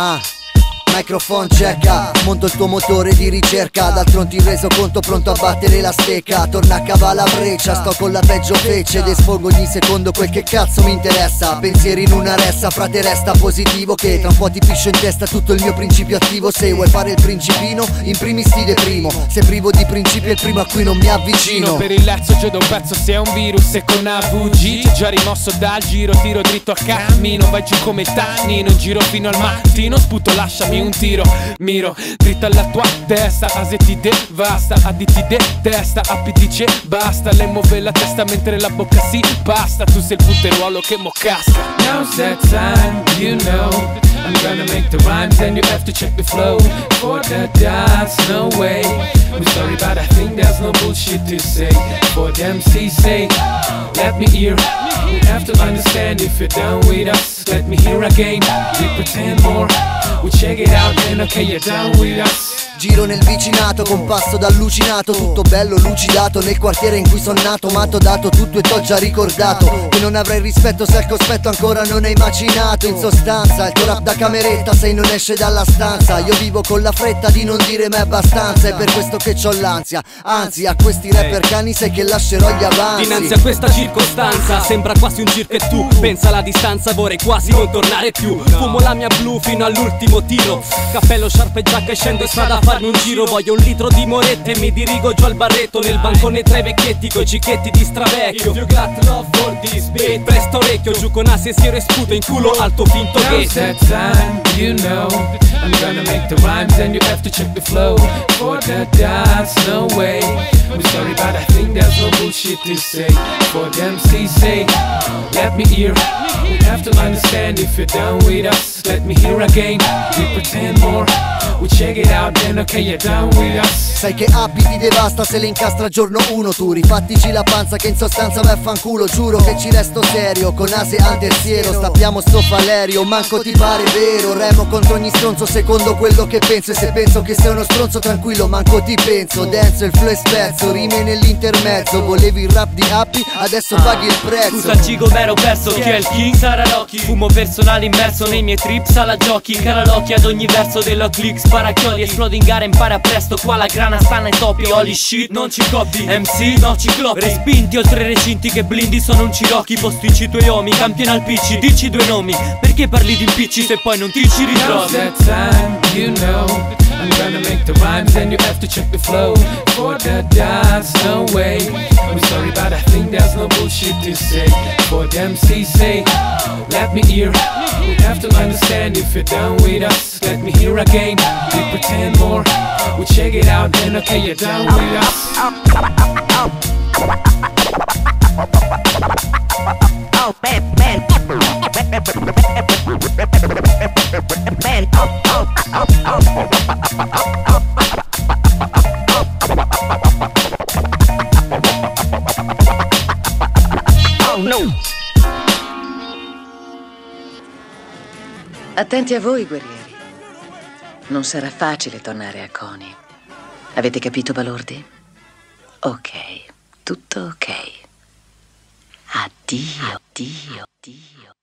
Ha. Microphone checka, monto il tuo motore di ricerca D'altronde il reso conto pronto a battere la stecca Torna a cavala breccia, sto con la peggio fece Ed espongo ogni secondo quel che cazzo mi interessa. Pensieri in una ressa, frate resta positivo Che tra un po' ti piscio in testa tutto il mio principio attivo. Se vuoi fare il principino, in primis ti deprimo. Se privo di principio è il primo a cui non mi avvicino. Per il lazzo giodo un pezzo se è un virus E con AVG già rimosso dal giro Tiro dritto a cammino, vai giù come tannino In giro fino al mattino, sputo lasciami un tiro Miro dritto alla tua testa Ase ti devasta, AD ti detesta APDC basta, lei muove la testa mentre la bocca si pasta Tu sei il punteruolo che mo Now's that time, you know I'm gonna make the rhymes and you have to check the flow For the dance, no way No bullshit to say. For them see say, let me hear. You have to understand if you're down with us Let me hear again, we pretend more We check it out and okay you're down with us Giro nel vicinato con passo d'allucinato Tutto bello lucidato nel quartiere in cui son nato Matto dato tutto e t'ho già ricordato Che non avrai rispetto se al cospetto ancora non hai macinato In sostanza il tuo rap da cameretta se non esce dalla stanza Io vivo con la fretta di non dire mai abbastanza È per questo che c'ho l'ansia Anzi a questi rapper cani sai che lascerò gli avanzi. Dinanzi a questa circostanza sembra quasi un circo e tu Pensa alla distanza vorrei quasi non tornare più. Fumo la mia blu fino all'ultimo tiro Cappello sciarpa e giacca e scendo in strada a farmi un giro Voglio un litro di morette mi dirigo giù al barretto Nel bancone tra i vecchietti coi cicchetti di stravecchio You got love for this beat Presto orecchio giù con asse siero e sputo in culo alto finto Now's che that time, you know I'm gonna make the rhymes and you have to check the flow. For the dance, no way. I'm sorry but I think there's no bullshit to say. For them see say, let me hear. We have to understand if you're down with us Let me hear again, we pretend more We check it out then okay you're down with us. Sai che Abbi ti devasta se le incastra giorno uno Tu rifattici la panza che in sostanza me fanculo Giuro che ci resto serio Con ase al terziero Stappiamo sto falerio Manco ti pare vero Remo contro ogni stronzo secondo quello che penso E se penso che sei uno stronzo tranquillo Manco ti penso Denso il flow è spezzo Rime nell'intermezzo Volevi il rap di Abbi Adesso paghi il prezzo. Scusa Gigo me ero perso Chi è il king? Sarà Rocky. Fumo personale immerso nei miei trips alla giochi Caralocchi ad ogni verso della click Sparacchioli esplodi in gara impara presto Qua la grana sta nei topi Holy shit non ci coppi. MC no ciclopi Respinti oltre recinti che blindi sono un cirocchi Posticci i tuoi omi campione al picci Dici due nomi. Perché parli di impicci se poi non ti ci ritrovi? I'm gonna make the rhymes and you have to check the flow. For the dance, no way I'm sorry but I think there's no bullshit to say. For them see say, let me hear. We have to understand if you're down with us Let me hear again, we pretend more We check it out then okay you're down with us. Oh man, man, man, oh, oh, oh, oh, Attenti a voi, guerrieri. Non sarà facile tornare a Coni. Avete capito, balordi? Ok, tutto ok. Addio, addio, addio.